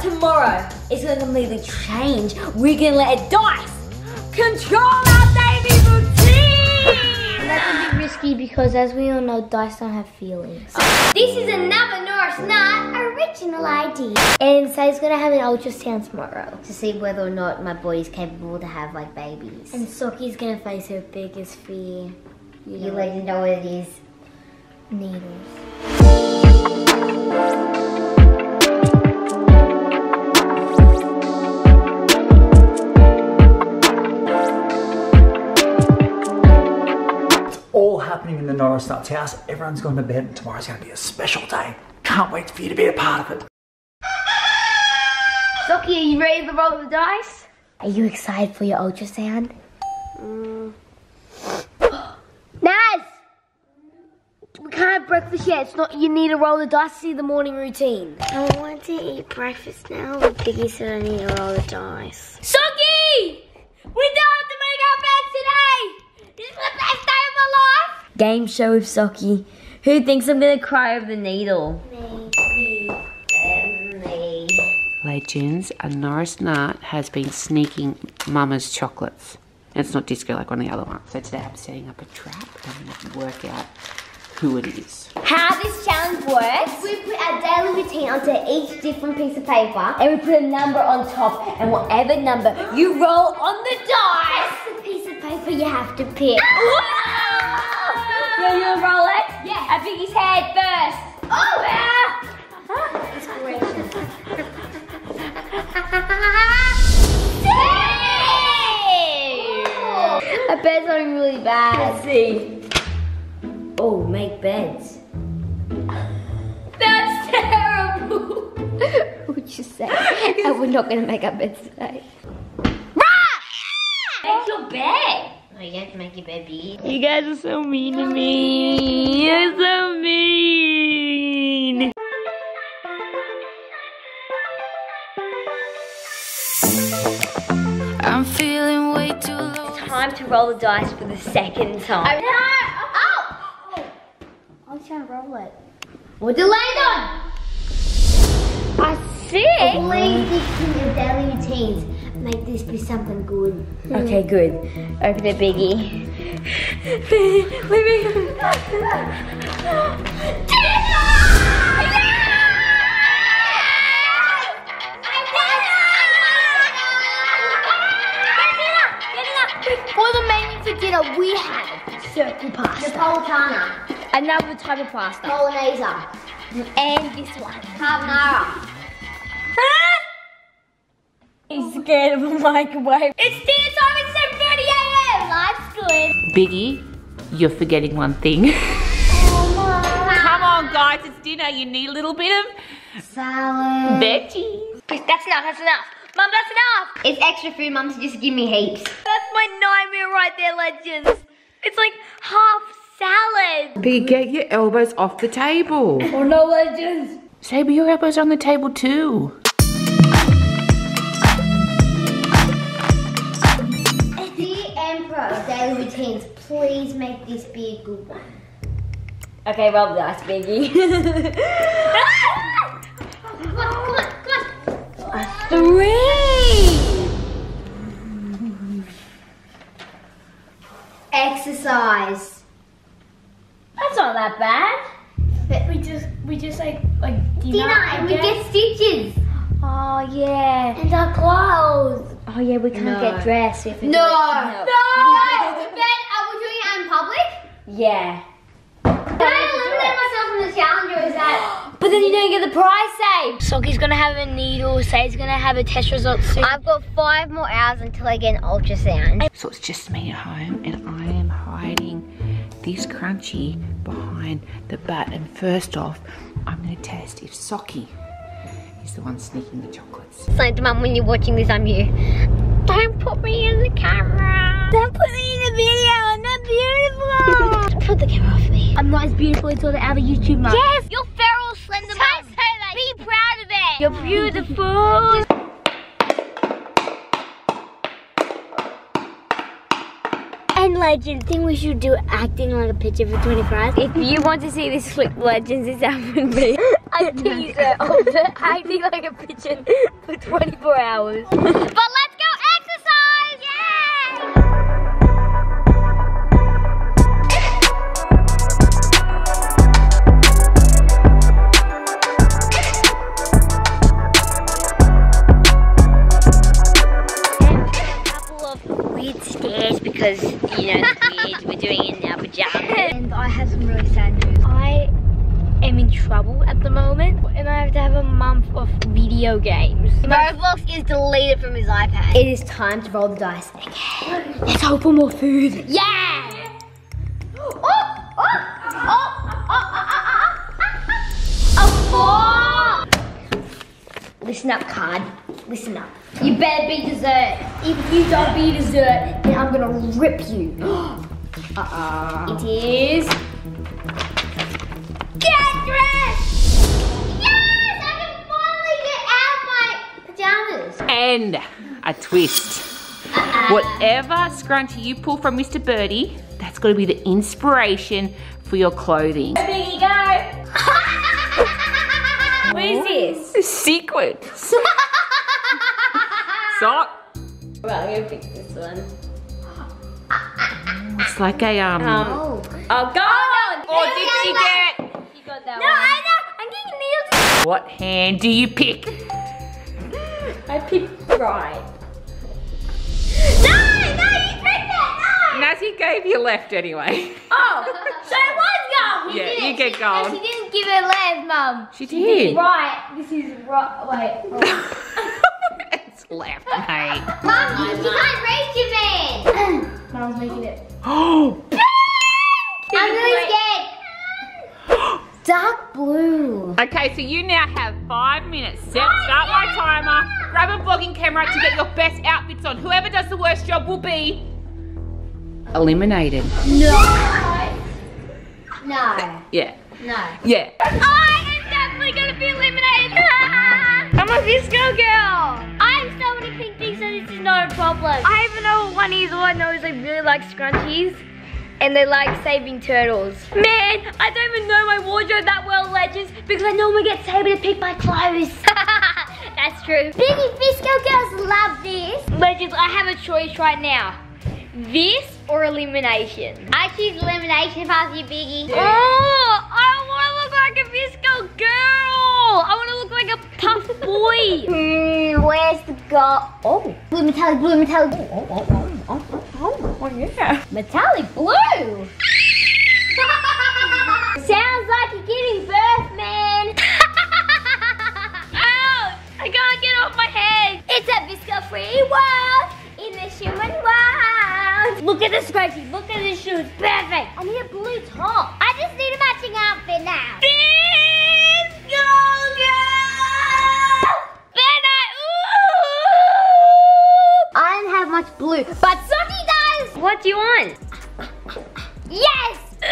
But tomorrow, it's gonna completely change. We're gonna let it dice control our baby routine. That's a bit risky because as we all know, dice don't have feelings. This is another Norris Nut Original idea. And Say's gonna have an ultrasound tomorrow to see whether or not my boy is capable to have like babies. And Sockie's gonna face her biggest fear. You, You let you know what it is. needles. Happening in the Norris Nuts house. Everyone's gone to bed and tomorrow's going to be a special day. Can't wait for you to be a part of it. Sockie, are you ready to roll the dice? Are you excited for your ultrasound? Mm. Naz! We can't have breakfast yet. It's not. You need to roll the dice to see the morning routine. I want to eat breakfast now. But Biggy said I need to roll the dice. Sockie! We don't have to make our bed today! This is the best day of my life! Game show with Sockie. Who thinks I'm gonna cry over the needle? Legends, a Norris Nut has been sneaking Mama's chocolates. And it's not disco like one of the other ones. So today I'm setting up a trap and I'm going to work out who it is. How this challenge works, we put our daily routine onto each different piece of paper and we put a number on top and whatever number you roll on the dice. that's The piece of paper you have to pick. Ah! You gonna roll it? Yeah. At Biggy's head first. Oh! Yeah. I bet something really bad. Let's see. Oh, make beds. That's terrible. What would you say? and we're not gonna make up beds today. Make your bed. Oh, you have to make your bed big. You guys are so mean to me. You're so mean. I'm feeling way too low. Time to roll the dice for the second time. No! Oh! oh. I was trying to roll it. What the land on? A six? Please, this in your daily routines. Make this be something good. Okay, good. Open it, Biggy. For the menu for dinner, we have circle pasta, Napolitana. another type of pasta, Bolognese. and this one. Carbonara. Scared of a microwave. It's dinner time at 7.30 a.m. Life's good. Biggy, you're forgetting one thing. Come on, guys, it's dinner. You need a little bit of Salad. veggies. That's enough, that's enough. Mum, that's enough. It's extra food, Mum, so just give me heaps. That's my nightmare right there, legends. It's like half salad. Biggy, get your elbows off the table. Oh no, legends. Sabre, your elbows are on the table too. Please make this be a good one. Okay, roll the dice, Biggy. Come on, come on, come on. Three. Exercise. That's not that bad. But we just, we just like, like Dinner, and we get stitches. Oh yeah. And our clothes. Oh yeah, we can't get dressed. We have to No. No. Ben, are we doing it in public? Yeah. Can I eliminate myself from the challenge or is that? But then you don't get the prize saved. Sockie's gonna have a needle, Say's gonna have a test result soon. I've got five more hours until I get an ultrasound. So it's just me at home and I am hiding this crunchy behind the butt. And first off, I'm gonna test if Sockie is the one sneaking the chocolates. Say to mum when you're watching this, I'm you. Don't put me in the camera. Don't put me in the video. I'm not beautiful. The camera off me. I'm not as beautiful as all the other YouTube mums. Yes, you're feral slender mum. Be proud of it. You're beautiful. And legend, think we should do acting like a picture for 20 prize. If you want to see this clip, Legends is up with me. a teaser of the acting like a pigeon for 24 hours. But let's video games. Roblox is deleted from his iPad. It is time to roll the dice again. Let's hope for more food. Yeah! Oh, oh, oh, oh, oh! Listen up, card. Listen up. You better be dessert. If you don't be dessert, then I'm gonna rip you. uh-uh. It is... And a twist. Whatever scrunchie you pull from Mr. Birdie, that's got to be the inspiration for your clothing. Biggy, go! what is this? Sequence. Sock. Well, I'm gonna pick this one. It's like a um. Oh. oh God! Oh, or did she get? You got that No, I know. I'm getting needles. What hand do you pick? I picked right. No, no, you picked it. No. Nazzy gave you left anyway. Oh, so it was gold. Yeah, you get No, gold. she didn't give it left, mum. She did. Right. This is right. Wait. it's left, mate. Mum, you, you can't reach it, man. Mum's making it. Oh, I'm really scared. Dark blue. Okay, so you now have five minutes. Set, start my timer. Grab a vlogging camera to get your best outfits on. Whoever does the worst job will be eliminated. No. No. Yeah, No. yeah. I am definitely gonna be eliminated. I'm a VSCO girl. I'm so many pink things, so this is not a problem. I even know what one is. All I know is they really like scrunchies. And they like saving turtles. Man, I don't even know my wardrobe that well, Legends, because I normally get Sabre to pick my clothes. That's true. Biggy VSCO girls love this. Legends, I have a choice right now. This or elimination? I choose elimination if I was you, Biggy. Oh, I want to look like a VSCO girl. I want to look like a tough boy. Hmm, where's the gold? Oh, blue metallic, blue metallic. Oh, oh, oh, oh, yeah. Metallic blue. Sounds like you're giving birth, man. Ouch! I can't get off my head. It's a VSCO free world in the human world. Look at the scrunchie. Look at the shoes. Perfect. I need a blue top. I just need a matching outfit now. VSCO girl. Then I. I don't have much blue, but Sockie does. Ooh. What do you want? Yes. Uh,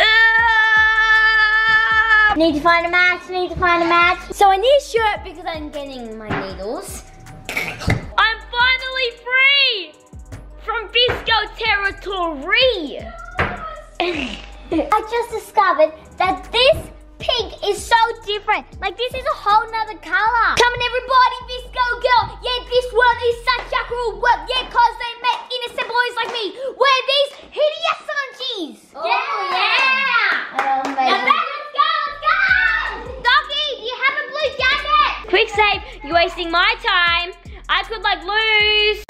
Need to find a match. Need to find a match. So I need a shirt because I'm getting my needles. I'm finally free from VSCO territory. I just discovered that this pink is so different. Like this is a whole nother color. Come on everybody, VSCO girl. Yeah, this world is such a cruel world. Yeah, cause they make innocent boys like me wear these hideous scrunchies. Oh, yeah. Oh, now back, let's go, let's go. Doggy, do you have a blue jacket? Quick save. You're wasting my time. I could like lose.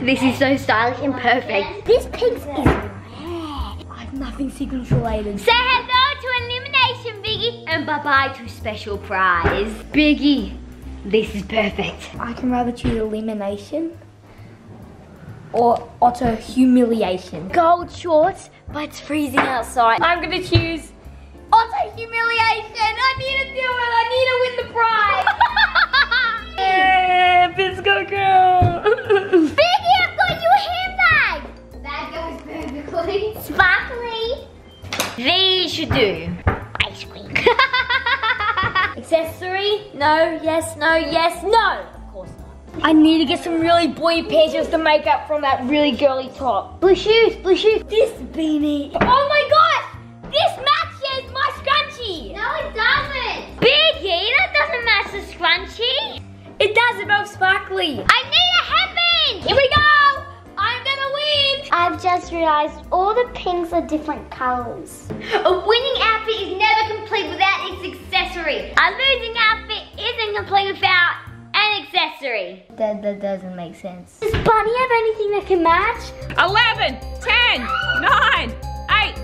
This is so stylish and perfect. This pink is red. I have nothing sequence related. Say and bye-bye to special prize. Biggy, this is perfect. I can rather choose elimination or utter humiliation. Gold shorts, but it's freezing outside. I'm gonna choose Utter humiliation. I need to do it. I need to win the prize. Yeah, VSCO girl. Biggy, I've got you a handbag. That goes perfectly. Sparkly. These should do three, no, yes, no, yes, no. Of course not. I need to get some really boy pictures to make up from that really girly top. Blue shoes, blue shoes. This beanie. Oh my god, this matches my scrunchie. No, it doesn't. Biggy, that doesn't match the scrunchie. It does, It both sparkly. I need a headband. Here we go. I'm gonna win. I've just realized all the pinks are different colors. A winning outfit is never complete without its accessory. A losing outfit isn't complete without an accessory. That, that doesn't make sense. Does Bunny have anything that can match? 11, 10, 9, 8,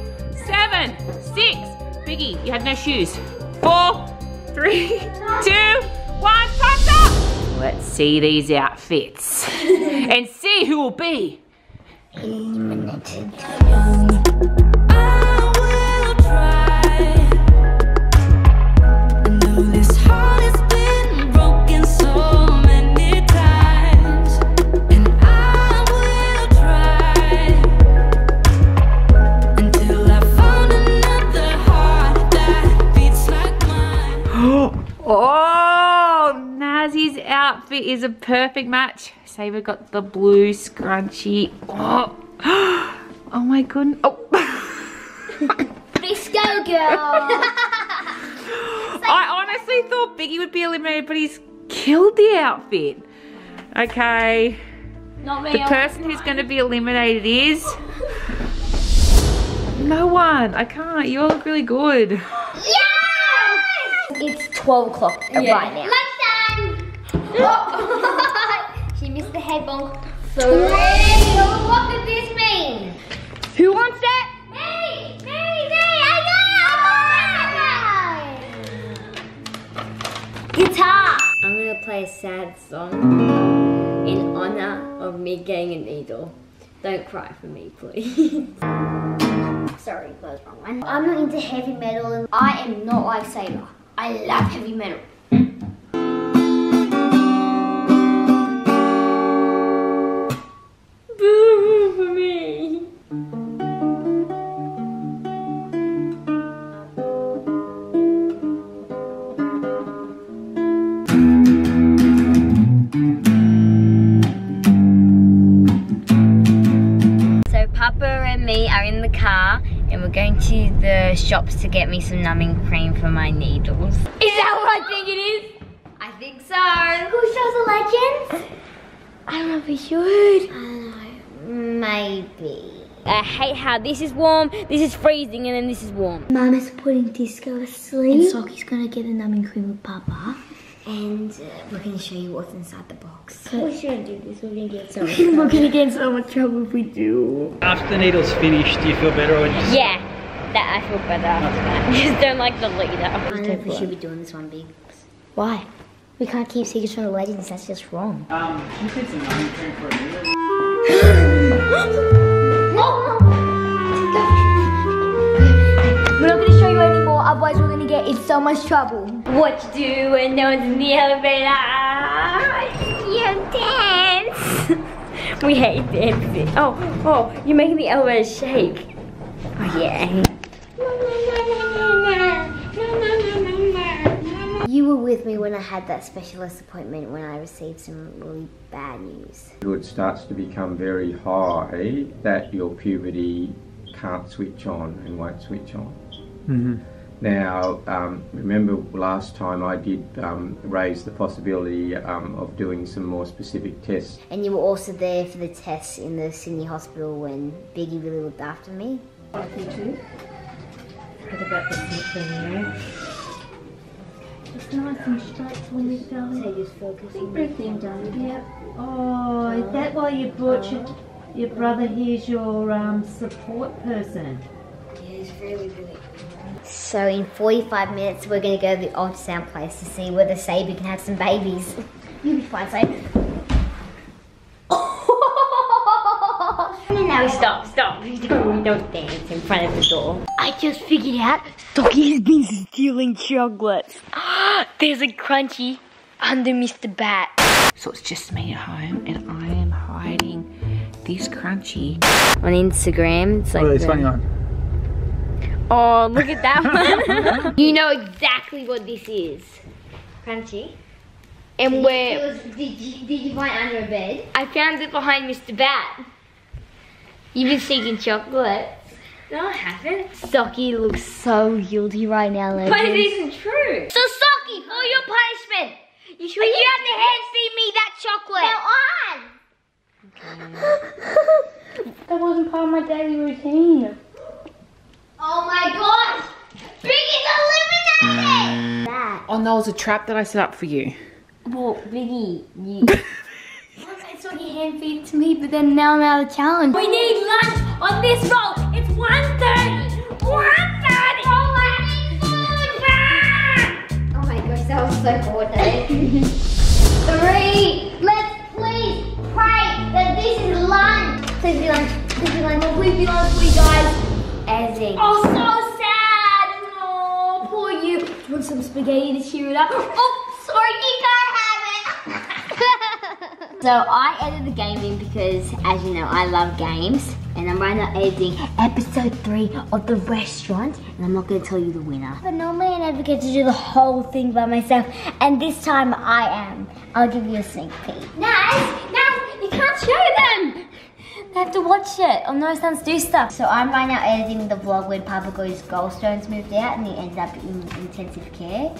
7, 6. Biggy, you have no shoes. 4, 3, 2, 1. Time's up! Let's see these outfits and see who will be Eliminated. Oh, outfit is a perfect match. Sabre got the blue scrunchie. Oh, oh my goodness. Oh. Let's girl. I honestly thought Biggy would be eliminated, but he's killed the outfit. Okay. Not me. The person who's going to be eliminated is. No one. I can't. You all look really good. yes! It's 12 o'clock right now. Lunchtime. Oh, the head. Three. What does this mean? Who wants that? Me! Me! Me! I got it! Guitar. I'm gonna play a sad song in honor of me getting a needle. Don't cry for me, please. Sorry, that was wrong one. I'm not into heavy metal and I am not like Sailor. I love heavy metal. Some numbing cream for my needles. Is that what I think it is? I think so. Who shows the legends? I don't know if we should. Maybe. I hate how this is warm, this is freezing, and then this is warm. Mama's putting Disco to sleep. Sockie's gonna get the numbing cream with Papa. And uh, we're gonna show you what's inside the box. We shouldn't do this. We're gonna get so we're gonna get in so much trouble if we do. After the needle's finished, do you feel better or just... Yeah, that I feel better after that. Just don't like the leader. I don't know if we should be doing this one, Big. Why? We can't keep secrets from the legends. That's just wrong. Um, can you put some numbing for a minute? We're not gonna show you anymore. Otherwise, we're gonna get in so much trouble. What to do when no one's in the elevator? You dance. we hate dancing. Oh, oh, you're making the elevator shake. Oh yeah. You were with me when I had that specialist appointment when I received some really bad news. it starts to become very high that your puberty can't switch on and won't switch on. Mm-hmm. Now, um, remember last time I did um, raise the possibility um, of doing some more specific tests. And you were also there for the tests in the Sydney hospital when Biggy really looked after me. It's nice and straight when you go. So just focus Big on breathing, darling. Yeah. Oh, is that why you brought your, your brother here's your um, support person? It's really, really So in 45 minutes, we're going to go to the ultrasound place to see whether Sabi can have some babies. You'll be fine, Sabe. No, stop, stop. We don't, we don't dance in front of the door. I just figured out Sockie has been stealing chocolates. There's a crunchy under Mr. Bat. So it's just me at home, and I am hiding this crunchy. On Instagram, it's like Oh, it's the- funny one. Oh, look at that one. you know exactly what this is. crunchy. And where It was, did, you, did you find it under a bed? I found it behind Mr. Bat. You've been seeking chocolate. No, I haven't. Sockie looks so guilty right now, But it legends. isn't true. So Sockie, for your punishment, You sure you, have to hand feed me that chocolate? That wasn't part of my daily routine. Oh my gosh! Biggy's eliminated! That. Oh, no, it was a trap that I set up for you. Well, Biggy, you. I saw you hand feed it to me, but then now I'm out of challenge. We need lunch on this roll. It's 1.30. 1.30. Oh my gosh, that was so coordinated. Three! Let's please pray that this is lunch! Please be lunch. Please be lunch. Please be lunch for you guys. Ezzy. Oh, so sad. Oh, poor you. Do you want some spaghetti to cheer it up? Oh, sorry, you can't have it. So I edited the game in because, as you know, I love games. And I'm right now editing episode three of the restaurant. And I'm not going to tell you the winner. But normally I never get to do the whole thing by myself, and this time I am. I'll give you a sneak peek. Naz, Naz, you can't show them. They have to watch it. Oh no, sons do stuff. So I'm right now editing the vlog when Papa Go's gallstones moved out and he ended up in intensive care.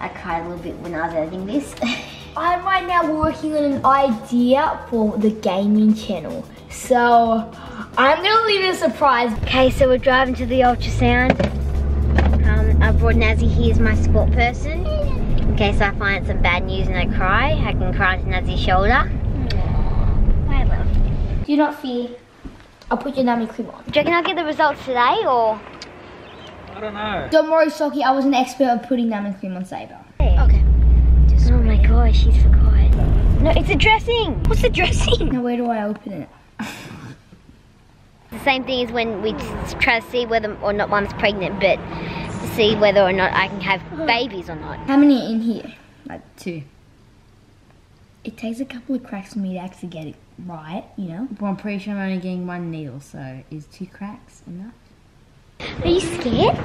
I cried a little bit when I was editing this. I'm right now working on an idea for the gaming channel. So I'm gonna leave it a surprise. Okay, so we're driving to the ultrasound. Um, I brought Nazi here as my support person. In case I find some bad news and I cry, I can cry to Nazi's shoulder. My love. Do not fear. I'll put your nummy cream on. Do you reckon I'll get the results today or? I don't know. Don't worry, Sockie. I was an expert at putting numbing cream on Sabre. Okay. My gosh, she's forgot. No, it's a dressing. What's the dressing? Now where do I open it? The same thing as when we try to see whether or not one's pregnant, but to see whether or not I can have babies or not. How many are in here? Like two. It takes a couple of cracks for me to actually get it right, you know? Well, I'm pretty sure I'm only getting one needle, so is two cracks enough? Are you scared?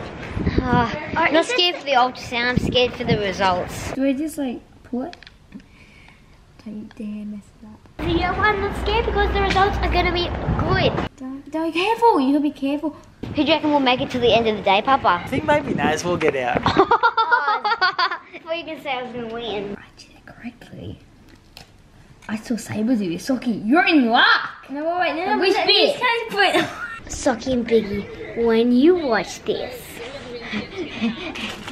Uh, I'm not scared for the ultrasound, I'm scared for the results. Do I just like pull it? Don't you dare mess it up. You know why I'm not scared? Because the results are going to be good. Don't, don't be careful. You gotta be careful. Who do you reckon will make it till the end of the day, Papa? I think maybe Naz will get out. Before you can say I was going to win. I did it correctly. I saw Sabre do this. Sockie, you're in luck. No, wait, wait, no, no. Which no, bit? this kind Sockie and Biggy, when you watch this,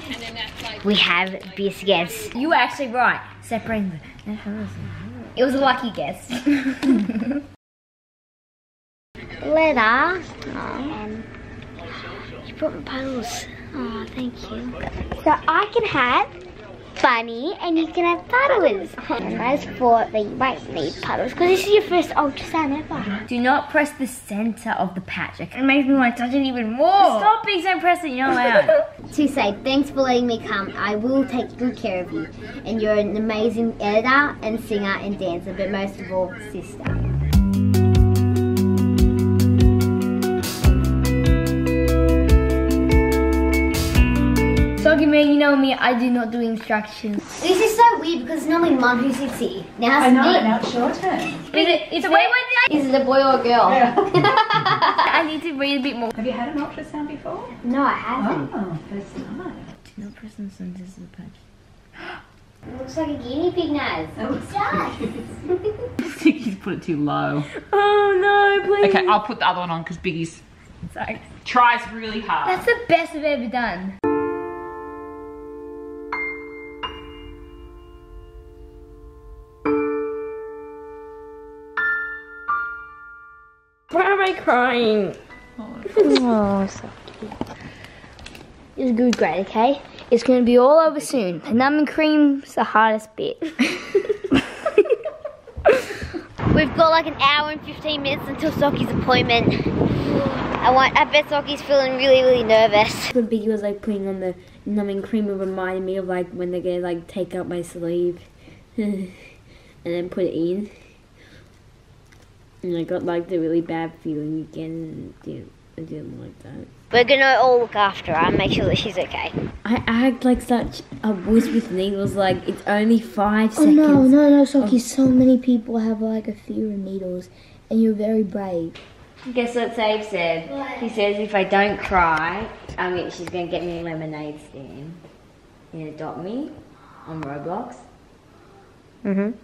we have biscuits. You were actually right. Separating the. It was a lucky guess. Letter. Um, you brought me puddles. Oh, thank you. So I can have Bunny and you can have puddles. And I just thought that you might need puddles because this is your first ultrasound ever. Do not press the center of the patch. It makes me want to touch it even more. Stop being so pressing. You're not allowed. to say thanks for letting me come. I will take good care of you. And you're an amazing editor and singer and dancer, but most of all, sister. Sockie man, you know me. I do not do instructions. This is so weird because it's normally mum who sits here. Now it's me. now it's your turn. Is it? It's so wait, wait, Is it a boy or a girl? I need to read a bit more. Have you had an ultrasound before? No, I haven't. Oh, first time. Do not press the center of the patch. It looks like a guinea pig nose. Oh, It does. He's put it too low. Oh no, please. Okay, I'll put the other one on because Biggy's Sorry. tries really hard. That's the best I've ever done. Why am I crying? oh, so It's good grade, okay? It's gonna be all over soon. The numbing cream's the hardest bit. We've got like an hour and 15 minutes until Sockie's appointment. I want, I bet Sockie's feeling really, really nervous. when Biggy was like putting on the numbing cream, it reminded me of like when they're gonna like take out my sleeve and then put it in. And I got like the really bad feeling again. And didn't, I didn't like that. We're gonna all look after her and make sure that she's okay. I act like such a wuss with needles. Like it's only five Oh seconds. no, no, no, Sockie. So many people have like a fear of needles, and you're very brave. Guess what Save said? He says if I don't cry, I mean she's gonna get me a lemonade stand and adopt me. on Roblox. Mm-hmm. But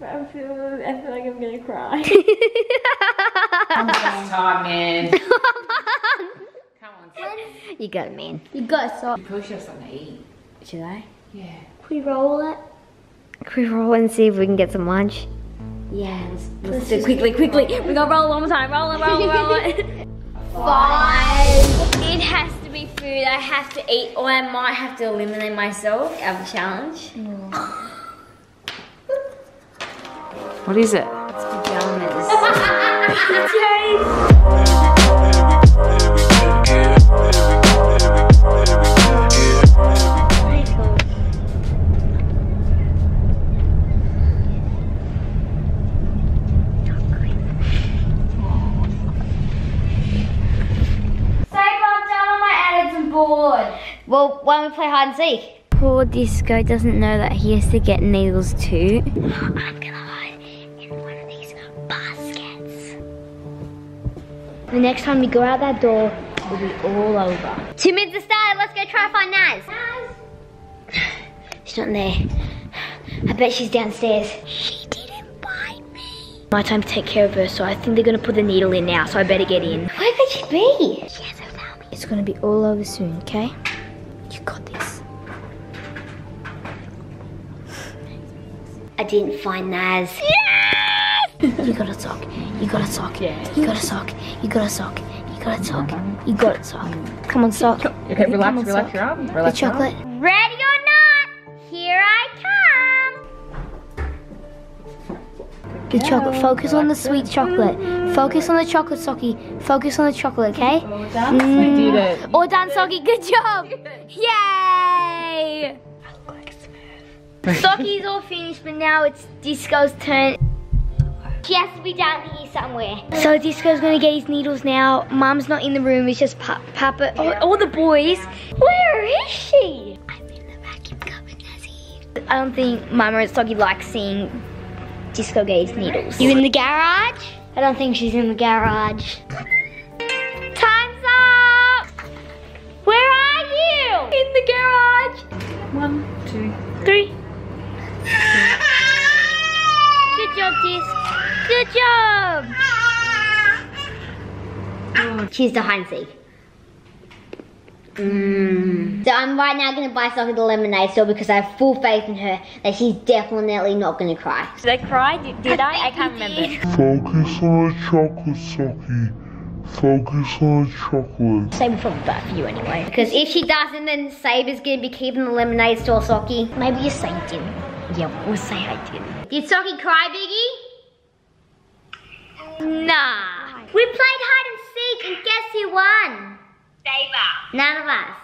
I feel, I feel like I'm gonna cry. Time, man. Come on, You got it, man. You got so. push us on to eat. Should I? Yeah. We roll it. Can we roll and see if we can get some lunch? yeah, let's, let's do it quickly, quickly. We're gonna roll one more time. Roll it, roll it, roll it. Five. it has to be food I have to eat, or I might have to eliminate myself out of the challenge. What is it? It's pajamas. Say, I'm done on my edits and bored. Well, why don't we play hide and seek? Poor Disco doesn't know that he has to get needles too. The next time we go out that door, it'll be all over. Two minutes to start. Let's go try to find Naz. She's not there. I bet she's downstairs. She didn't bite me. My time to take care of her, so I think they're gonna put the needle in now, so I better get in. Where could she be? She hasn't found me. It's gonna be all over soon, okay? You got this. I didn't find Naz. Yes! You gotta sock. You gotta sock. Yeah. You gotta sock. You gotta sock. You gotta sock. You gotta sock. Come on, sock. Okay, relax, Come on, relax sock. your arm. The Relax your arm. chocolate. Ready or not, here I come. Good chocolate. Focus on the sweet chocolate. Focus on the chocolate, Sockie. Focus on the chocolate, okay? Mm. We did it. All done, Sockie. Good job. Yay! Sockie's all finished, but now it's Disco's turn. She has to be down here somewhere. So Disco's gonna get his needles now. Mum's not in the room. It's just pa Papa. Oh, all the boys. Where is she? I'm in the vacuum cupboard, Nazzy. I don't think Mama and Sockie like seeing Disco get his needles. You in the garage? I don't think she's in the garage. Time's up! Where are you? In the garage. One, two. Three. Good job, Disc. Good job. She's the hide and seek. Mm. So I'm right now gonna buy Sophie the lemonade store because I have full faith in her that she's definitely not gonna cry. Did I cry? Did, did I? I can't remember. Focus on the chocolate, Sockie. Focus on the chocolate. Same probably bad for you anyway. Because if she doesn't, then Sabre's gonna be keeping the lemonade store, Sockie. Maybe you say you didn't. Yeah, we'll say I did. Did Sockie cry, Biggy? Nah. We played hide and seek, and guess who won? Saber. None of us.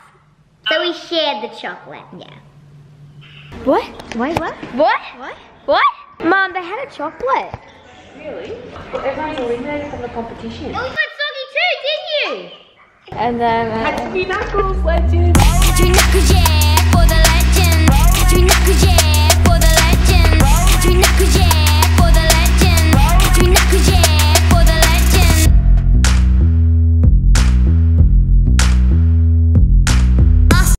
So we shared the chocolate. Yeah. What? Wait, what? What? What? What? Mom, they had a chocolate. Really? Well, everyone's eliminated from the competition. You got Sockie too, didn't you? And then. Uh, Happy Knuckles, legend. Catch knuckles, yeah, for the legend. Knuckles, yeah.